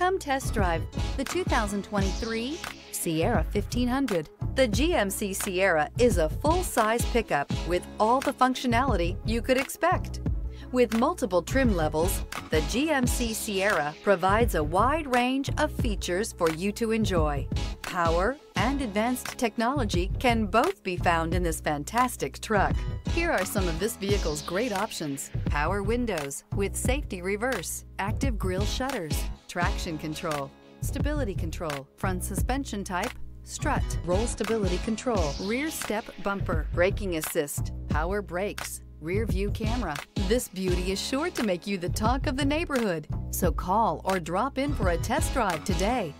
Come test drive the 2023 Sierra 1500. The GMC Sierra is a full-size pickup with all the functionality you could expect. With multiple trim levels, the GMC Sierra provides a wide range of features for you to enjoy. Power and advanced technology can both be found in this fantastic truck. Here are some of this vehicle's great options. Power windows with safety reverse, active grille shutters, traction control, stability control, front suspension type, strut, roll stability control, rear step bumper, braking assist, power brakes, rear view camera. This beauty is sure to make you the talk of the neighborhood. So call or drop in for a test drive today.